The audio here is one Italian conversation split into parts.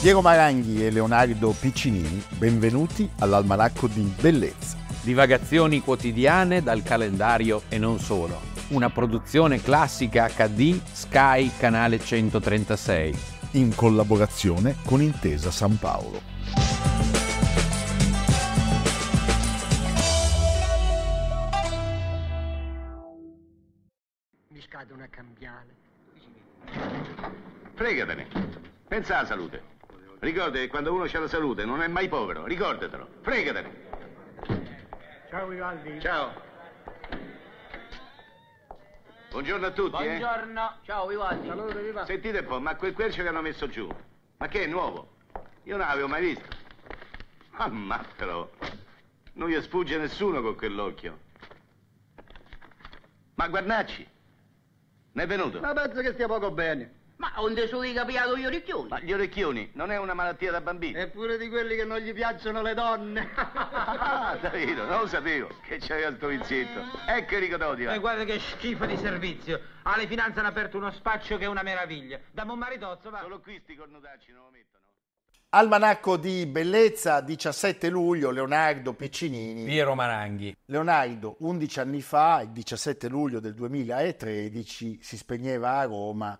Piero Maranghi e Leonardo Piccinini, benvenuti all'Almanacco di Bellezza. Divagazioni quotidiane dal calendario e non solo. Una produzione classica HD Sky Canale 136. In collaborazione con Intesa San Paolo. Mi scade una cambiale. Fregatene. Pensa alla salute. Ricorda che quando uno ha la salute non è mai povero, ricordatelo. Fregatene. Ciao Vivaldi. Ciao. Buongiorno a tutti, eh. Buongiorno, ciao Vivaldi. Salute, viva. Sentite un po', ma quel quercio che hanno messo giù, ma che è nuovo? Io non l'avevo mai visto. Ammattelo. Non gli sfugge nessuno con quell'occhio. Ma Guarnacci, ne è venuto? Ma penso che stia poco bene. Ma onde sono capiato gli orecchioni? Ma gli orecchioni non è una malattia da bambini? Eppure di quelli che non gli piacciono le donne. Ah, Davide, non lo sapevo che c'aveva sto vizietto. Ecco Enrico Dodi. va. E guarda che schifo di servizio. Alle finanze hanno aperto uno spaccio che è una meraviglia. Dammi un maritozzo, va. Solo qui sti cornutacci non lo mettono. Almanacco di Bellezza, 17 luglio, Leonardo Piccinini. Piero Maranghi. Leonardo, 11 anni fa, il 17 luglio del 2013, si spegneva a Roma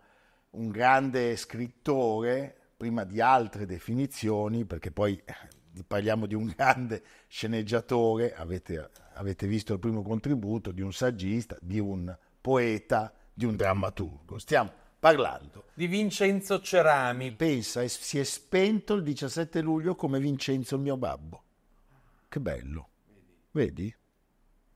un grande scrittore, prima di altre definizioni, perché poi eh, parliamo di un grande sceneggiatore, avete, avete visto il primo contributo, di un saggista, di un poeta, di un drammaturgo. Stiamo parlando. Di Vincenzo Cerami. Pensa, si è spento il 17 luglio come Vincenzo il mio babbo. Che bello. Vedi?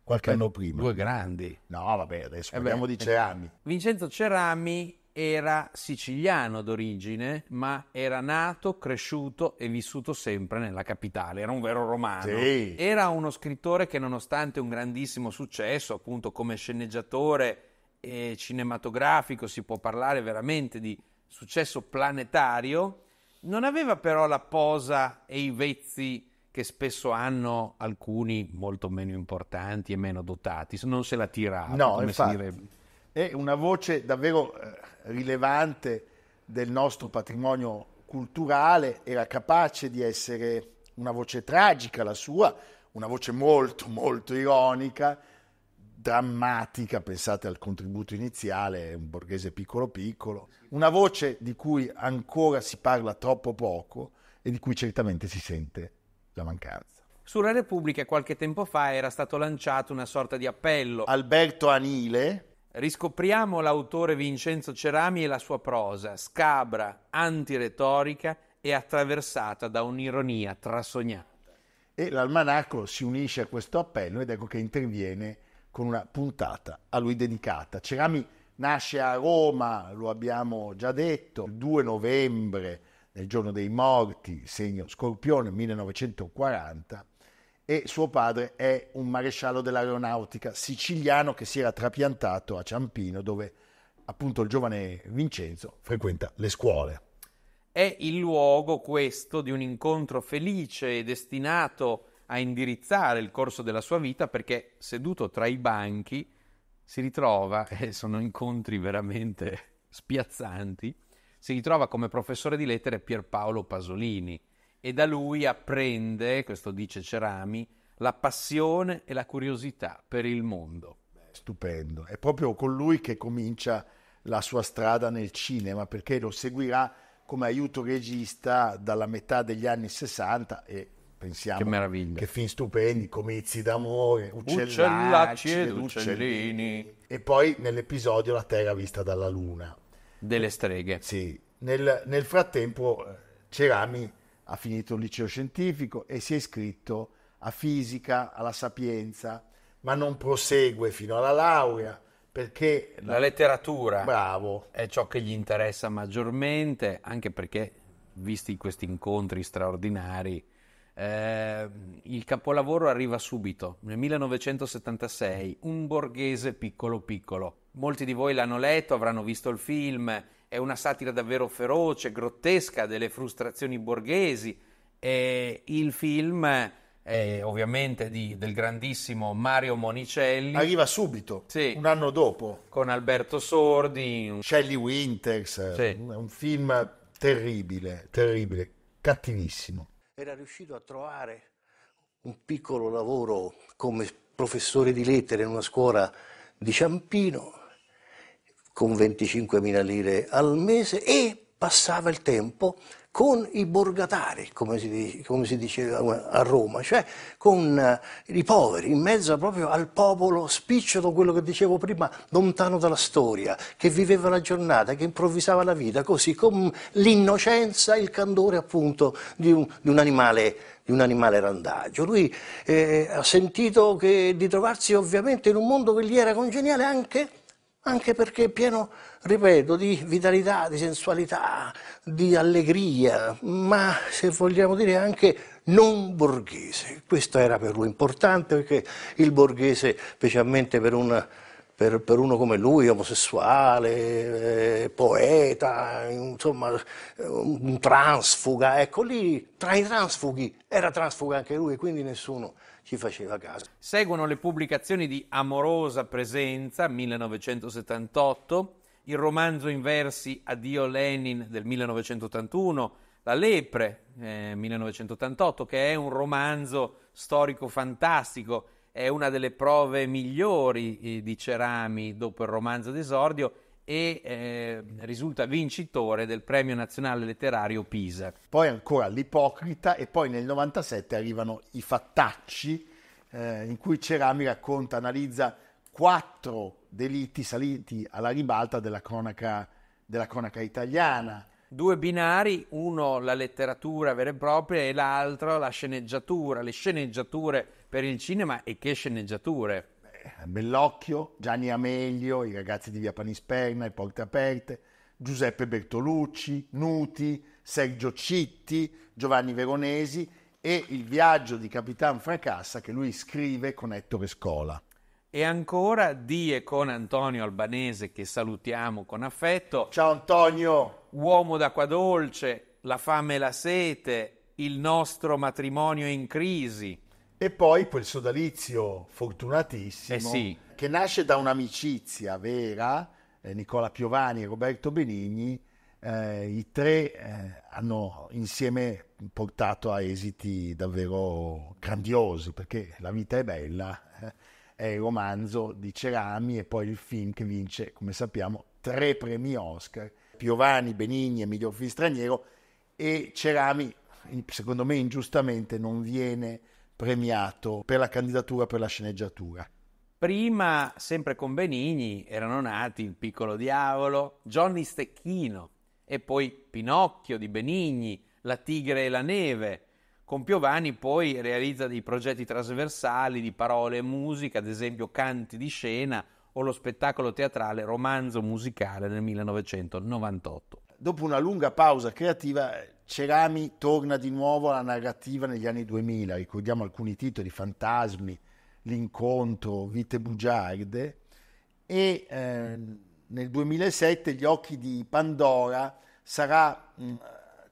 Qualche anno prima. Due grandi. No, vabbè, adesso Eh beh, parliamo di Cerami. Vincenzo Cerami era siciliano d'origine, ma era nato, cresciuto e vissuto sempre nella capitale. Era un vero romano. Sì. Era uno scrittore che, nonostante un grandissimo successo, appunto come sceneggiatore e cinematografico, si può parlare veramente di successo planetario, non aveva però la posa e i vezzi che spesso hanno alcuni molto meno importanti e meno dotati, non se la tirava, No, come infatti. si direbbe. È una voce davvero eh, rilevante del nostro patrimonio culturale, era capace di essere una voce tragica la sua, una voce molto molto ironica, drammatica, pensate al contributo iniziale, un borghese piccolo piccolo, una voce di cui ancora si parla troppo poco e di cui certamente si sente la mancanza. Sulla Repubblica qualche tempo fa era stato lanciato una sorta di appello. Alberto Anile, Riscopriamo l'autore Vincenzo Cerami e la sua prosa, scabra, antiretorica e attraversata da un'ironia trasognata. E l'almanacco si unisce a questo appello ed ecco che interviene con una puntata a lui dedicata. Cerami nasce a Roma, lo abbiamo già detto, il 2 novembre, nel giorno dei morti, segno Scorpione 1940, e suo padre è un maresciallo dell'aeronautica siciliano che si era trapiantato a Ciampino, dove appunto il giovane Vincenzo frequenta le scuole. È il luogo questo di un incontro felice e destinato a indirizzare il corso della sua vita perché seduto tra i banchi si ritrova, e sono incontri veramente spiazzanti, si ritrova come professore di lettere Pierpaolo Pasolini e da lui apprende, questo dice Cerami, la passione e la curiosità per il mondo. Stupendo, è proprio con lui che comincia la sua strada nel cinema perché lo seguirà come aiuto regista dalla metà degli anni 60 e pensiamo Che meraviglia. che film stupendi, comizi d'amore, uccellacci, Uccellacci ed ed uccellini. e poi nell'episodio La Terra vista dalla Luna. Delle streghe. Sì, nel, nel frattempo eh, Cerami ha finito il liceo scientifico e si è iscritto a fisica alla Sapienza, ma non prosegue fino alla laurea perché La letteratura bravo è ciò che gli interessa maggiormente, anche perché, visti questi incontri straordinari, eh, il capolavoro arriva subito, nel 1976, Un borghese piccolo piccolo. Molti di voi l'hanno letto, avranno visto il film, è una satira davvero feroce, grottesca delle frustrazioni borghesi. E il film è ovviamente di- del grandissimo Mario Monicelli arriva subito, Sì. un anno dopo. con Alberto Sordi, Shelley Winters, Sì. un un film terribile, terribile, cattivissimo. Era riuscito a trovare un piccolo lavoro come professore di lettere in una scuola di Ciampino con 25.000 lire al mese e passava il tempo con i borgatari, come si, come si diceva a Roma, cioè con eh, i poveri, in mezzo proprio al popolo spicciolo, quello che dicevo prima, lontano dalla storia, che viveva la giornata, che improvvisava la vita, così con l'innocenza, il candore appunto di un, di un animale di un animale randagio. Lui eh, ha sentito che, di trovarsi ovviamente in un mondo che gli era congeniale anche, anche perché pieno, ripeto, di vitalità, di sensualità, di allegria, ma se vogliamo dire anche non borghese. Questo era per lui importante perché il borghese, specialmente per un per, per, uno come lui, omosessuale, eh, poeta, insomma, un, transfuga, ecco lì tra i transfughi era transfuga anche lui quindi nessuno ci faceva caso. Seguono le pubblicazioni di Amorosa Presenza, 1978, il romanzo in versi Addio Lenin del 1981, La Lepre, eh, 1988, che è un romanzo storico fantastico è una delle prove migliori eh, di Cerami dopo il romanzo d'esordio e eh, risulta vincitore del premio nazionale letterario Pisa. Poi ancora l'ipocrita e poi nel 97 arrivano i fattacci eh, in cui Cerami racconta, analizza quattro delitti saliti alla ribalta della cronaca, della cronaca italiana. Due binari, uno la letteratura vera e propria e l'altro la sceneggiatura, le sceneggiature per il cinema e che sceneggiature. Bellocchio, Gianni Amelio, i ragazzi di Via Panisperna, i Porte Aperte, Giuseppe Bertolucci, Nuti, Sergio Citti, Giovanni Veronesi e il viaggio di Capitan Fracassa che lui scrive con Ettore Scola. E ancora Die con Antonio Albanese che salutiamo con affetto. Ciao Antonio! Uomo d'acqua dolce, La fame e la sete, Il nostro matrimonio in crisi. E poi quel sodalizio fortunatissimo eh sì. che nasce da un'amicizia vera, eh, Nicola Piovani e Roberto Benigni, eh, i tre eh, hanno insieme portato a esiti davvero grandiosi, perché La vita è bella, eh, è il romanzo di Cerami e poi il film che vince, come sappiamo, tre premi Oscar, Piovani, Benigni e miglior film straniero, e Cerami, secondo me ingiustamente, non viene premiato per la candidatura per la sceneggiatura. Prima, sempre con Benigni, erano nati Il piccolo diavolo, Johnny Stecchino e poi Pinocchio di Benigni, La tigre e la neve. Con Piovani poi realizza dei progetti trasversali di parole e musica, ad esempio Canti di scena o lo spettacolo teatrale Romanzo musicale nel 1998. Dopo una lunga pausa creativa, Cerami torna di nuovo alla narrativa negli anni 2000, ricordiamo alcuni titoli, Fantasmi, L'incontro, Vite bugiarde, e eh, nel 2007 Gli occhi di Pandora sarà mh,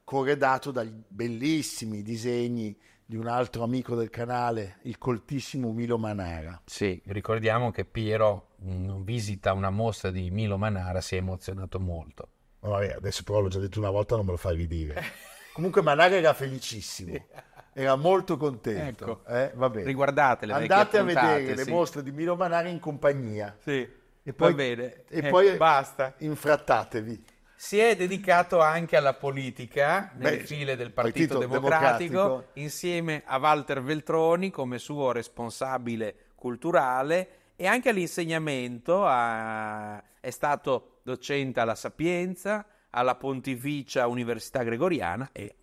corredato dagli bellissimi disegni di un altro amico del canale, il coltissimo Milo Manara. Sì, ricordiamo che Piero in visita una mostra di Milo Manara si è emozionato molto. Vabbè, adesso però l'ho già detto una volta, non me lo fai ridire. Comunque Manara era felicissimo, era molto contento. Ecco. Eh, vabbè. Riguardate le Andate a puntate, vedere sì. le mostre di Milo Manara in compagnia. Sì, E poi, va bene. E Eh, poi basta. infrattatevi. Si è dedicato anche alla politica nelle Beh, file del Partito Partito, Democratico, Democratico. insieme a Walter Veltroni come suo responsabile culturale e anche all'insegnamento. ha- È stato docente alla Sapienza, alla Pontificia Università Gregoriana e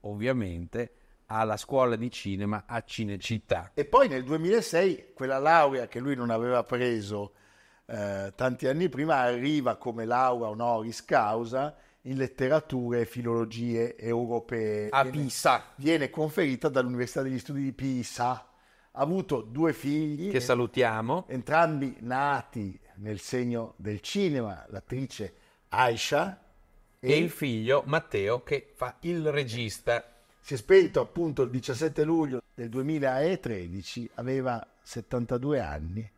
ovviamente alla scuola di cinema a Cinecittà. E poi nel 2006 quella laurea che lui non aveva preso eh, tanti anni prima arriva come laurea honoris causa in letterature e filologie europee. A Viene- Pisa, Viene conferita dall'Università degli Studi di Pisa. Ha avuto due figli, che salutiamo. entrambi nati nel segno del cinema, l'attrice Aisha E il figlio Matteo che fa il regista. si è spento appunto il 17 luglio del 2013, aveva 72 anni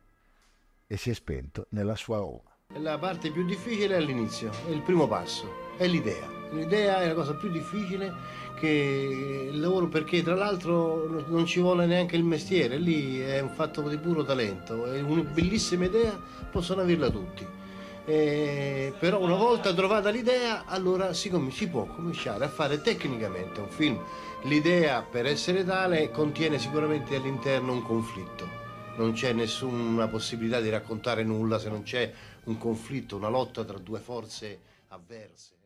e si è spento nella sua Roma. La parte più difficile è all'inizio, è il primo passo, è l'idea. L'idea è la cosa più difficile che il lavoro perché tra l'altro non ci vuole neanche il mestiere, lì è un fatto di puro talento, è una bellissima idea, possono averla tutti. Eh, però una volta trovata l'idea, allora si, si può cominciare a fare tecnicamente un film. L'idea, per essere tale, contiene sicuramente all'interno un conflitto. Non c'è nessuna possibilità di raccontare nulla se non c'è un conflitto, una lotta tra due forze avverse.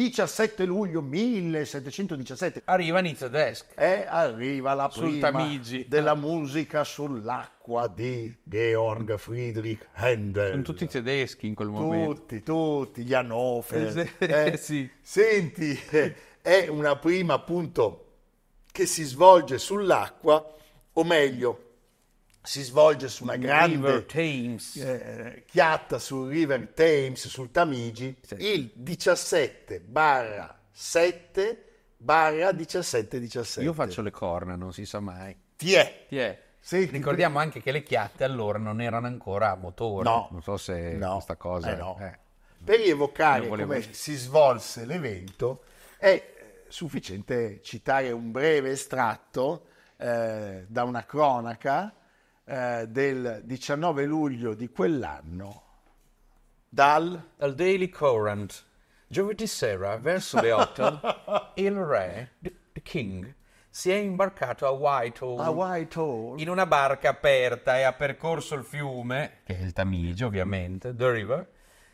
...17 luglio 1717 Arriva Nizza Desk. e arriva la Sul prima Tamigi. della musica sull'acqua di Georg Friedrich Handel. Sono tutti tedeschi in quel momento. Tutti, tutti, gli Hannover. Eh, sì, eh. sì. Senti, eh, è una prima appunto che si svolge sull'acqua, o meglio, si svolge su una grande eh, chiatta sul River Thames, sul Tamigi, Sì. il 17 barra 7 barra 17 17. Io faccio le corna, non si sa mai. Ti è. Chi è? Senti, Ricordiamo anche che le chiatte allora non erano ancora a motore. No. Non so se No. questa cosa... Eh no. eh. Per rievocare volevo- come si svolse l'evento è eh, sufficiente citare un breve estratto eh, da una cronaca eh, del 19 luglio di quell'anno dal Al Daily Courant, giovedì sera, verso le 8, il re, the, king, si è imbarcato a Whitehall a Whitehall in una barca aperta e ha percorso il fiume, che è il Tamigi ovviamente, the river,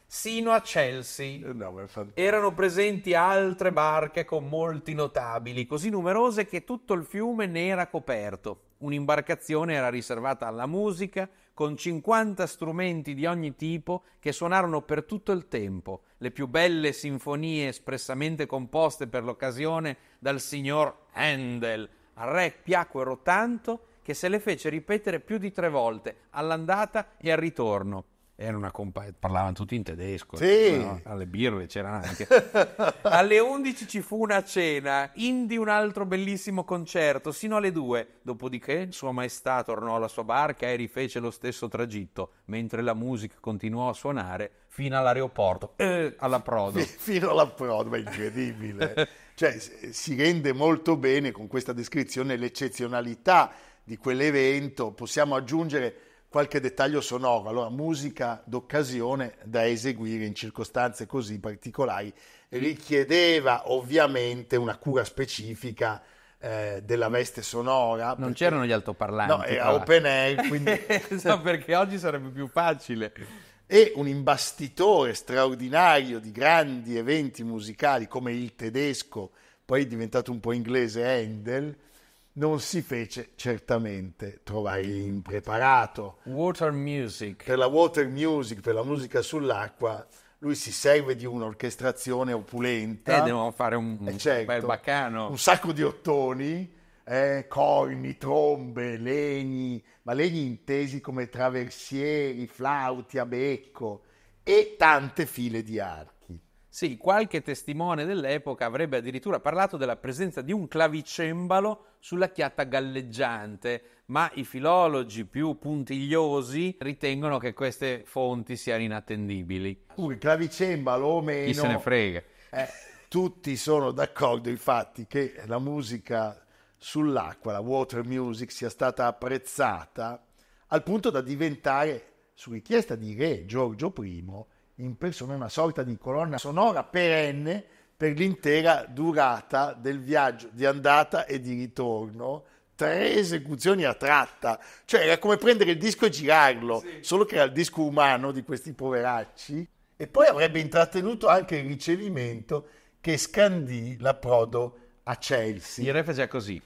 sino a Chelsea. No, è fan- Erano presenti altre barche con molti notabili, così numerose che tutto il fiume ne era coperto. Un'imbarcazione era riservata alla musica, con 50 strumenti di ogni tipo che suonarono per tutto il tempo, le più belle sinfonie espressamente composte per l'occasione dal signor Handel. Al re piacquero tanto che se le fece ripetere più di tre volte, all'andata e al ritorno. Era una compa- parlavano tutti in tedesco. Sì. no? Alle birre c'erano anche. alle 11 ci fu una cena, indi un altro bellissimo concerto, sino alle 2. Dopodiché Sua Maestà tornò alla sua barca e rifece lo stesso tragitto, mentre la musica continuò a suonare fino all'aeroporto, eh, all'approdo. Fi- fino all'approdo, ma è incredibile. cioè, si rende molto bene con questa descrizione l'eccezionalità di quell'evento. Possiamo aggiungere qualche dettaglio sonoro. Allora, musica d'occasione da eseguire in circostanze così particolari richiedeva ovviamente una cura specifica eh, della veste sonora. Non perché- c'erano gli altoparlanti. No, era open air, quindi No, perché oggi sarebbe più facile. e un imbastitore straordinario di grandi eventi musicali come il tedesco, poi diventato un po' inglese Handel, non si fece certamente trovare impreparato. Water music. Per la water music, per la musica sull'acqua, lui si serve di un'orchestrazione opulenta. Eh, devono fare un, Eh, certo. bel baccano. Un sacco di ottoni, eh, corni, trombe, legni, ma legni intesi come traversieri, flauti a becco e tante file di archi. Sì, qualche testimone dell'epoca avrebbe addirittura parlato della presenza di un clavicembalo sulla chiatta galleggiante, ma i filologi più puntigliosi ritengono che queste fonti siano inattendibili. Pure clavicembalo o meno, Chi se ne frega? eh, tutti sono d'accordo infatti che la musica sull'acqua, la water music, sia stata apprezzata al punto da diventare, su richiesta di re Giorgio I, in persona una sorta di colonna sonora perenne per l'intera durata del viaggio di andata e di ritorno. Tre esecuzioni a tratta, cioè era come prendere il disco e girarlo, solo che era il disco umano di questi poveracci. E poi avrebbe intrattenuto anche il ricevimento che scandì l'approdo a Chelsea. Il re faceva così.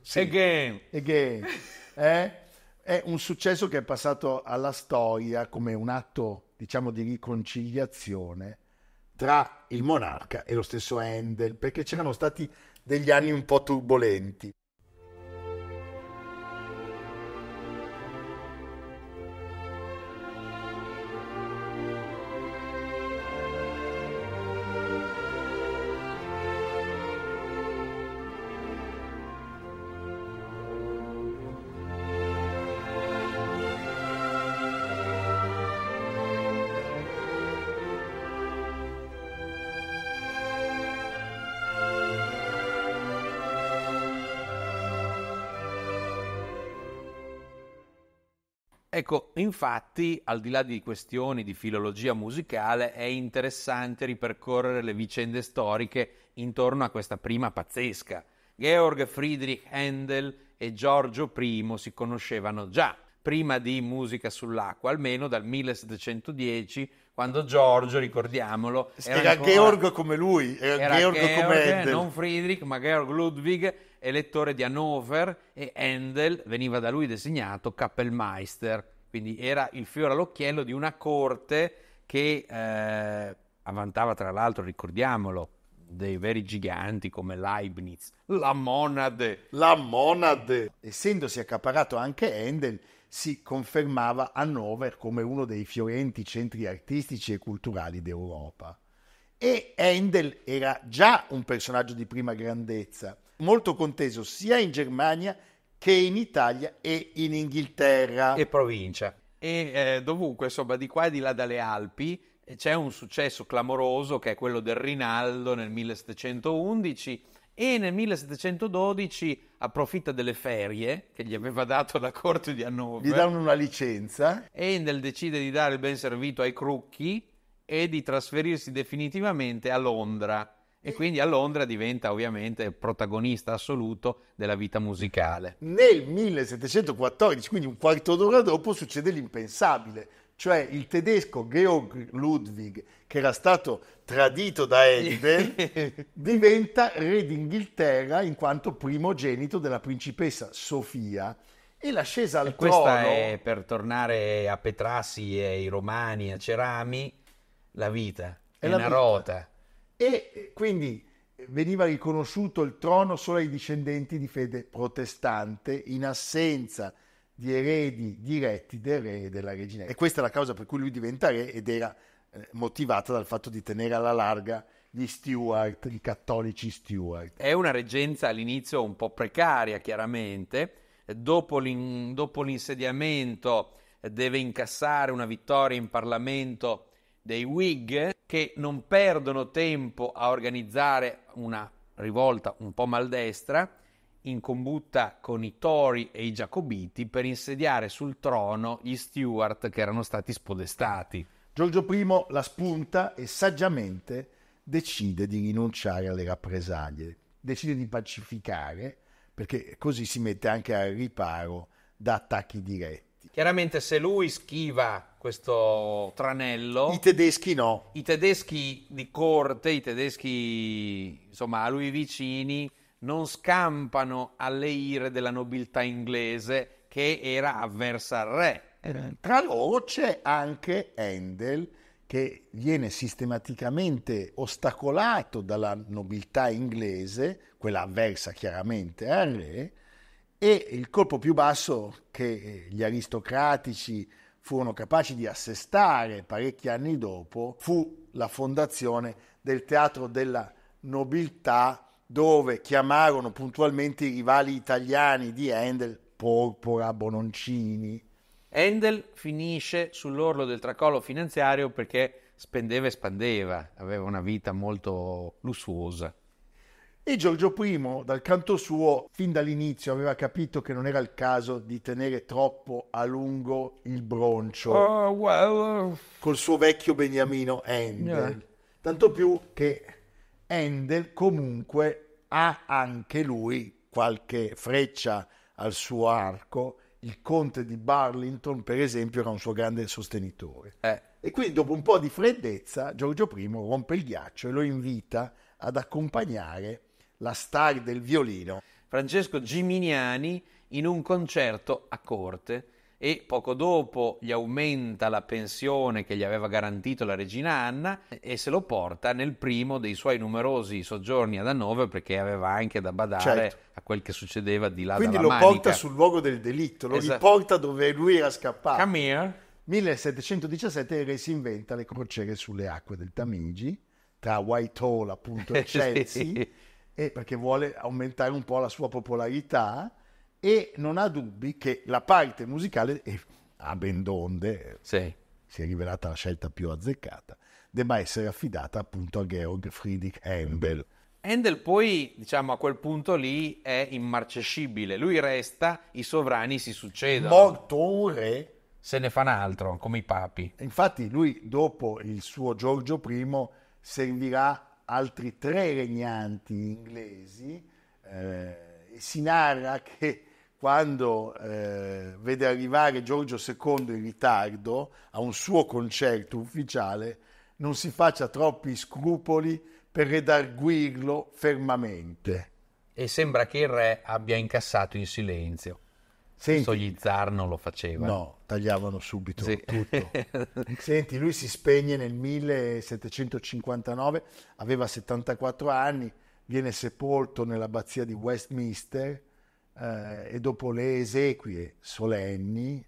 Sì. Again. Again. Eh? È un successo che è passato alla storia come un atto, diciamo, di riconciliazione tra il monarca e lo stesso Handel, perché c'erano stati degli anni un po' turbolenti. Ecco, infatti, al di là di questioni di filologia musicale, è interessante ripercorrere le vicende storiche intorno a questa prima pazzesca. Georg Friedrich Handel e Giorgio I si conoscevano già, prima di Musica sull'acqua, almeno dal 1710, quando Giorgio, ricordiamolo, Era, ancora- Georg come lui, era, era Georg, come Georg, Handel. non Friedrich, ma Georg Ludwig, elettore di Hannover, e Handel veniva da lui designato Kappelmeister, quindi era il fiore all'occhiello di una corte che eh, avvantava tra l'altro, ricordiamolo, dei veri giganti come Leibniz, la monade. La monade. Essendosi accaparato anche Handel, si confermava Hannover come uno dei fiorenti centri artistici e culturali d'Europa. E Handel era già un personaggio di prima grandezza, molto conteso sia in Germania che in Italia e in Inghilterra. e provincia. E eh, dovunque, insomma, di qua e di là dalle Alpi eh, c'è un successo clamoroso che è quello del Rinaldo nel 1711 e nel 1712 approfitta delle ferie che gli aveva dato la corte di Hannover. Gli danno una licenza. Handel decide di dare il ben servito ai Crucchi e di trasferirsi definitivamente a Londra. E quindi a Londra diventa ovviamente protagonista assoluto della vita musicale. Nel 1714, quindi un quarto d'ora dopo, succede l'impensabile, cioè il tedesco Georg Ludwig, che era stato tradito da Handel, diventa re d'Inghilterra in quanto primogenito della principessa Sofia e l'ascesa al E questa trono è per tornare a Petrassi e ai Romani, a Cerami, la vita. È, la una vita. rota. e quindi veniva riconosciuto il trono solo ai discendenti di fede protestante in assenza di eredi diretti del re e della regina. E questa è la causa per cui lui diventa re ed era eh, motivata dal fatto di tenere alla larga gli Stuart, i cattolici Stuart. È una reggenza all'inizio un po' precaria, chiaramente. Dopo, l'in- dopo l'insediamento eh, deve incassare una vittoria in Parlamento dei Whig che non perdono tempo a organizzare una rivolta un po' maldestra in combutta con i Tory e i Giacobiti per insediare sul trono gli Stuart che erano stati spodestati. Giorgio I la spunta e saggiamente decide di rinunciare alle rappresaglie, decide di pacificare perché così si mette anche al riparo da attacchi diretti. Chiaramente se lui schiva questo tranello... I tedeschi no, I tedeschi di corte, i tedeschi insomma a lui vicini, non scampano alle ire della nobiltà inglese che era avversa al re. Tra loro c'è anche Handel che viene sistematicamente ostacolato dalla nobiltà inglese, quella avversa chiaramente al re, e il colpo più basso che gli aristocratici furono capaci di assestare parecchi anni dopo fu la fondazione del Teatro della Nobiltà dove chiamarono puntualmente i rivali italiani di Handel Porpora, Bononcini, Handel finisce sull'orlo del tracollo finanziario perché spendeva e spandeva, aveva una vita molto lussuosa. E Giorgio I, dal canto suo, fin dall'inizio aveva capito che non era il caso di tenere troppo a lungo il broncio Oh, well, col suo vecchio beniamino Handel. Yeah. Tanto più che Handel comunque ha anche lui qualche freccia al suo arco. Il conte di Burlington, per esempio, era un suo grande sostenitore. eh, E quindi dopo un po' di freddezza Giorgio I rompe il ghiaccio e lo invita ad accompagnare la star del violino. Francesco Gimignani in un concerto a corte e poco dopo gli aumenta la pensione che gli aveva garantito la regina Anna e se lo porta nel primo dei suoi numerosi soggiorni ad Hannover perché aveva anche da badare Certo. a quel che succedeva di là Quindi lo Manica. porta sul luogo del delitto, lo Esatto. riporta dove lui era scappato. Come here. 1717 il re si inventa le crociere sulle acque del Tamigi, tra Whitehall appunto e Sì. Chelsea, e perché vuole aumentare un po' la sua popolarità e non ha dubbi che la parte musicale, e a ben donde, Sì. si è rivelata la scelta più azzeccata, debba essere affidata appunto a Georg Friedrich Handel. Handel poi, diciamo, a quel punto lì è immarcescibile. Lui resta, i sovrani si succedono. Morto un re, Se ne fa un altro, come i papi. Infatti lui dopo il suo Giorgio I servirà altri tre regnanti inglesi eh, si narra che quando eh, vede arrivare Giorgio II in ritardo a un suo concerto ufficiale non si faccia troppi scrupoli per redarguirlo fermamente. E sembra che il re abbia incassato in silenzio. Senti, So gli zar non lo facevano. No, tagliavano subito Sì. tutto. Senti, lui si spegne nel 1759, aveva 74 anni, viene sepolto nell'abbazia di Westminster eh, e dopo le esequie solenni,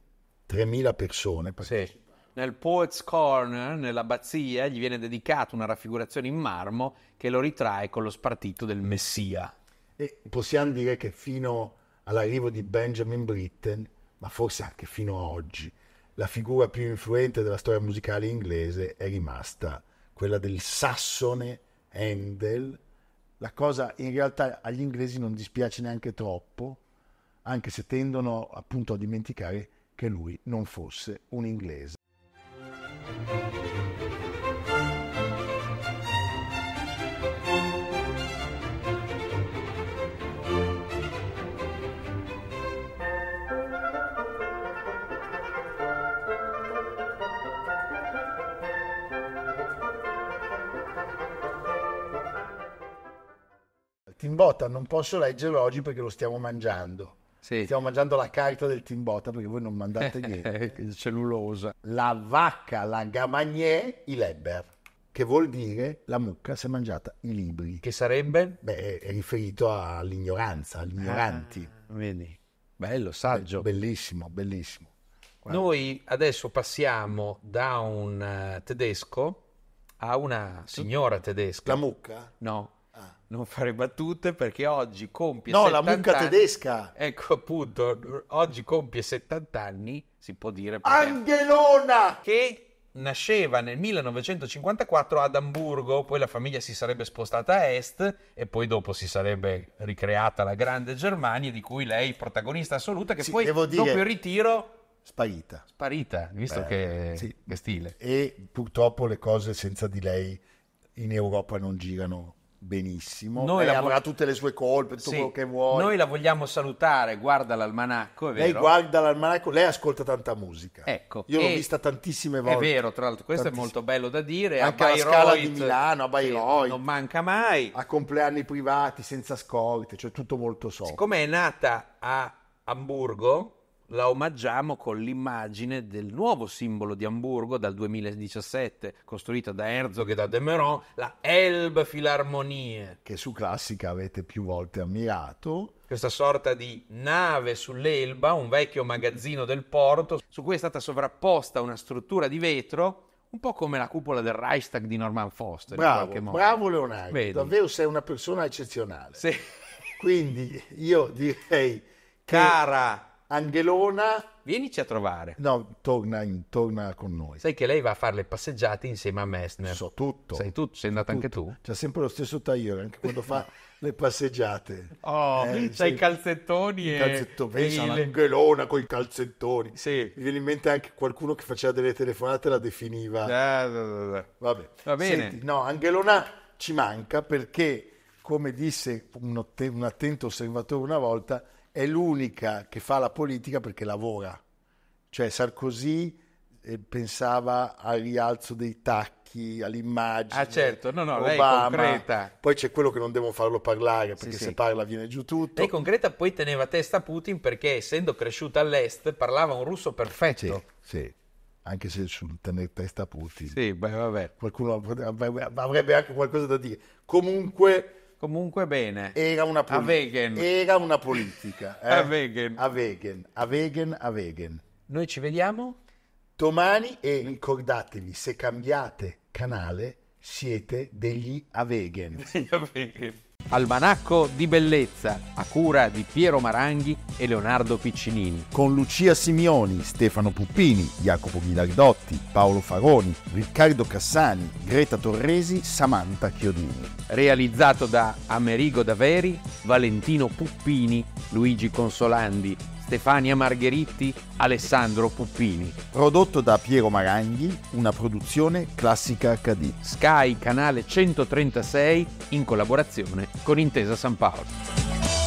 3.000 persone, perché Sì. Nel Poets Corner, nell'abbazia, gli viene dedicata una raffigurazione in marmo che lo ritrae con lo spartito del Messia. E possiamo dire che fino all'arrivo di Benjamin Britten, ma forse anche fino a oggi, la figura più influente della storia musicale inglese è rimasta quella del sassone Handel. La cosa in realtà agli inglesi non dispiace neanche troppo, anche se tendono appunto a dimenticare che lui non fosse un inglese. Timbota non posso leggerlo oggi perché lo stiamo mangiando. Sì. Stiamo mangiando la carta del Timbota perché voi non mandate niente. Eh, cellulosa. La vacca, la gamagnè, i lebber, che vuol dire la mucca si è mangiata i libri. Che sarebbe? Beh, è riferito all'ignoranza, agli ignoranti. Ah, vedi. Bello, saggio. Bellissimo, bellissimo. Guarda. Noi adesso passiamo da un eh, tedesco a una signora tedesca. La mucca? No. Non fare battute perché oggi compie No, la 70 mucca anni. tedesca. Ecco appunto, oggi compie 70 anni, si può dire perché Angelona! che nasceva nel 1954 ad Amburgo, poi la famiglia si sarebbe spostata a est e poi dopo si sarebbe ricreata la grande Germania di cui lei protagonista assoluta che Sì, poi dire- dopo il ritiro Sparita. sparita, visto Beh, che, sì. che stile. E purtroppo le cose senza di lei in Europa non girano benissimo. Noi lei la vo- avrà tutte le sue colpe, tutto Sì, quello che vuoi. Noi la vogliamo salutare, guarda l'almanacco, è Lei guarda l'almanacco, lei ascolta tanta musica. Ecco, Io l'ho vista tantissime È volte. vero, tra l'altro, questo è Tantissime. molto bello da dire. Anche a alla Scala di Bayreuth, Milano, a Bayreuth. non manca mai. A compleanni privati, senza scorte, cioè tutto molto soft. Siccome è nata a Amburgo, la omaggiamo con l'immagine del nuovo simbolo di Amburgo dal 2017, costruita da Herzog e da Demeron, la Elbe Philharmonie. Che su Classica avete più volte ammirato. Questa sorta di nave sull'Elba, un vecchio magazzino del porto, su cui è stata sovrapposta una struttura di vetro, un po' come la cupola del Reichstag di Norman Foster. in Bravo, qualche modo. bravo Leonardo. Vedi? Davvero sei una persona eccezionale. Sì. Quindi io direi Cara, Angelona, vienici a trovare. no, torna, in- torna con noi. Sai che lei va a fare le passeggiate insieme a Messner. So tutto. Sei tu, sei andata anche tu? C'ha sempre lo stesso tagliore, anche quando fa le passeggiate. Oh, Eh, sai i calzettoni e, Calzetto, pensa e all'angelona con i calzettoni. Sì. Mi viene in mente anche qualcuno che faceva delle telefonate e la definiva. Eh, eh, eh. Vabbè. Va bene. Senti, no, Angelona ci manca perché, come disse un, otte- un attento osservatore una volta, è l'unica che fa la politica perché lavora. Cioè Sarkozy e pensava al rialzo dei tacchi, all'immagine. Ah, certo. No, no, lei è Obama. concreta. Poi c'è quello che non devono farlo parlare perché Sì, se sì. parla viene giù tutto. Lei con Greta poi teneva testa a Putin perché essendo cresciuta all'est parlava un russo Sì, perfetto. sì. Anche se sul tenere testa a Putin. Sì, beh, vabbè. Qualcuno avrebbe anche qualcosa da dire. Comunque Comunque bene. era una A. Wegen. Era una politica. eh? A Wegen. A Wegen, a Wegen, a Wegen. Noi ci vediamo? Domani e ricordatevi, se cambiate canale siete degli a Wegen. Almanacco di bellezza a cura di Piero Maranghi e Leonardo Piccinini. Con Lucia Simioni, Stefano Puppini, Jacopo Ghilardotti, Paolo Faroni, Riccardo Cassani, Greta Torresi, Samantha Chiodini. Realizzato da Amerigo Daveri, Valentino Puppini, Luigi Consolandi, Stefania Margheritti, Alessandro Puppini. Prodotto da Piero Maranghi, una produzione classica HD. Sky Canale 136 in collaborazione con Intesa San Paolo.